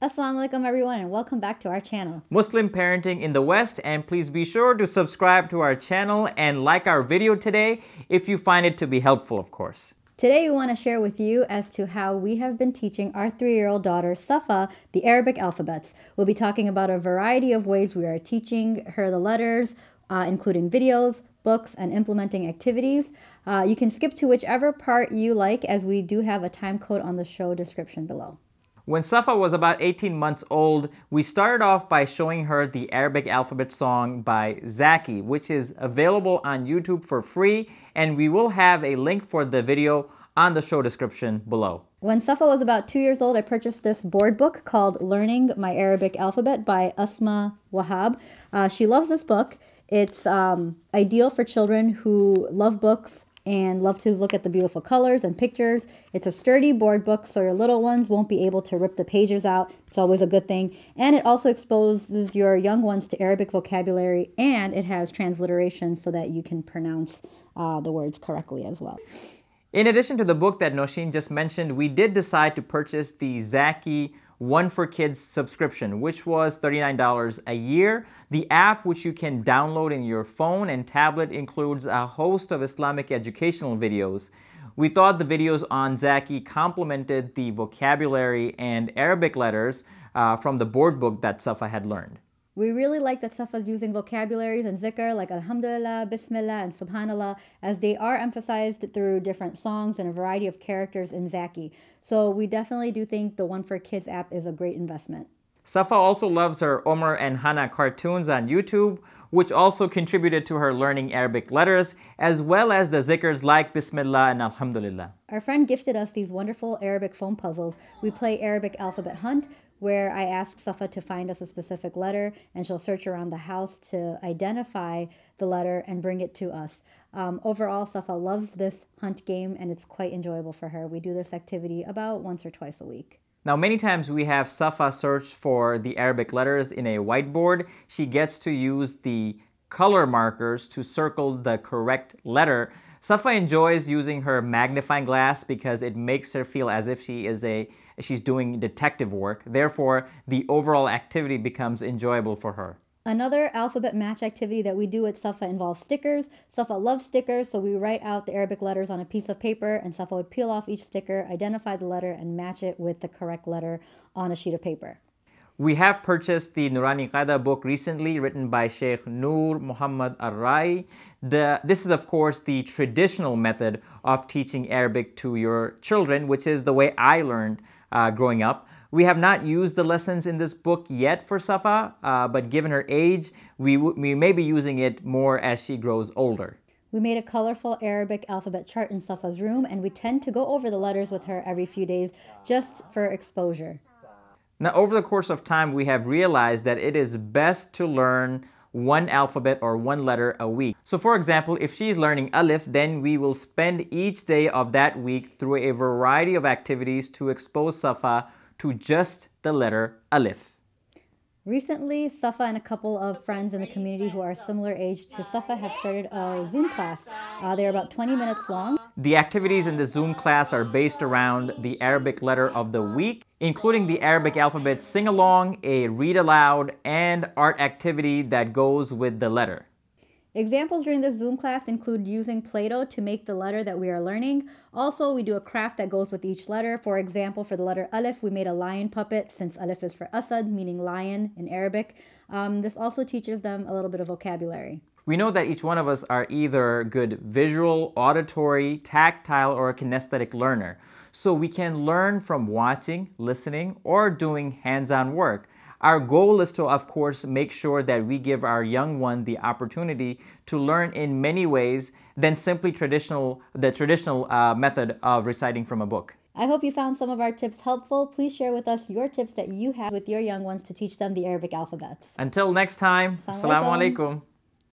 Assalamu alaikum everyone and welcome back to our channel. Muslim Parenting in the West and please be sure to subscribe to our channel and like our video today if you find it to be helpful of course. Today we want to share with you as to how we have been teaching our three-year-old daughter Safa the Arabic alphabets. We'll be talking about a variety of ways we are teaching her the letters, uh, including videos, books, and implementing activities. Uh, you can skip to whichever part you like as we do have a time code on the show description below. When Safa was about 18 months old, we started off by showing her the Arabic alphabet song by Zaky, which is available on YouTube for free, and we will have a link for the video on the show description below. When Safa was about two years old, I purchased this board book called Learning My Arabic Alphabet by Asma Wahab. Uh, she loves this book. It's um, ideal for children who love books and love to look at the beautiful colors and pictures. It's a sturdy board book, so your little ones won't be able to rip the pages out. It's always a good thing. And it also exposes your young ones to Arabic vocabulary, and it has transliteration so that you can pronounce uh, the words correctly as well. In addition to the book that Nausheen just mentioned, we did decide to purchase the Zaky one for Kids subscription, which was $39 a year. The app, which you can download in your phone and tablet, includes a host of Islamic educational videos. We thought the videos on Zaky complemented the vocabulary and Arabic letters uh, from the board book that Safa had learned. We really like that Safa's using vocabularies and zikr like Alhamdulillah, Bismillah, and Subhanallah, as they are emphasized through different songs and a variety of characters in Zaky. So we definitely do think the One for Kids app is a great investment. Safa also loves her Omar and Hana cartoons on YouTube, which also contributed to her learning Arabic letters, as well as the zikrs like Bismillah and Alhamdulillah. Our friend gifted us these wonderful Arabic phone puzzles. We play Arabic alphabet hunt, where I ask Safa to find us a specific letter and she'll search around the house to identify the letter and bring it to us. Um, overall, Safa loves this hunt game and it's quite enjoyable for her. We do this activity about once or twice a week. Now, many times we have Safa search for the Arabic letters in a whiteboard. She gets to use the color markers to circle the correct letter. Safa enjoys using her magnifying glass because it makes her feel as if she is a she's doing detective work. Therefore, the overall activity becomes enjoyable for her. Another alphabet match activity that we do at Safa involves stickers. Safa loves stickers, so we write out the Arabic letters on a piece of paper, and Safa would peel off each sticker, identify the letter, and match it with the correct letter on a sheet of paper. We have purchased the Noorani Qaida book recently, written by Sheikh Nur Muhammad Ar-Rai. The, this is, of course, the traditional method of teaching Arabic to your children, which is the way I learned uh, growing up. We have not used the lessons in this book yet for Safa, uh, but given her age, we, we may be using it more as she grows older. We made a colorful Arabic alphabet chart in Safa's room, and we tend to go over the letters with her every few days just for exposure. Now, over the course of time, we have realized that it is best to learn one alphabet or one letter a week. So for example, if she's learning Alif, then we will spend each day of that week through a variety of activities to expose Safa to just the letter Alif. Recently, Safa and a couple of friends in the community who are similar age to Safa have started a Zoom class. Uh, they're about 20 minutes long. The activities in the Zoom class are based around the Arabic letter of the week, including the Arabic alphabet sing-along, a read aloud, and art activity that goes with the letter. Examples during this Zoom class include using Play-Doh to make the letter that we are learning. Also, we do a craft that goes with each letter. For example, for the letter Alif, we made a lion puppet since Alif is for Asad, meaning lion in Arabic. Um, this also teaches them a little bit of vocabulary. We know that each one of us are either good visual, auditory, tactile, or a kinesthetic learner. So we can learn from watching, listening, or doing hands-on work. Our goal is to, of course, make sure that we give our young one the opportunity to learn in many ways than simply traditional, the traditional uh, method of reciting from a book. I hope you found some of our tips helpful. Please share with us your tips that you have with your young ones to teach them the Arabic alphabets. Until next time, Assalamu alaikum.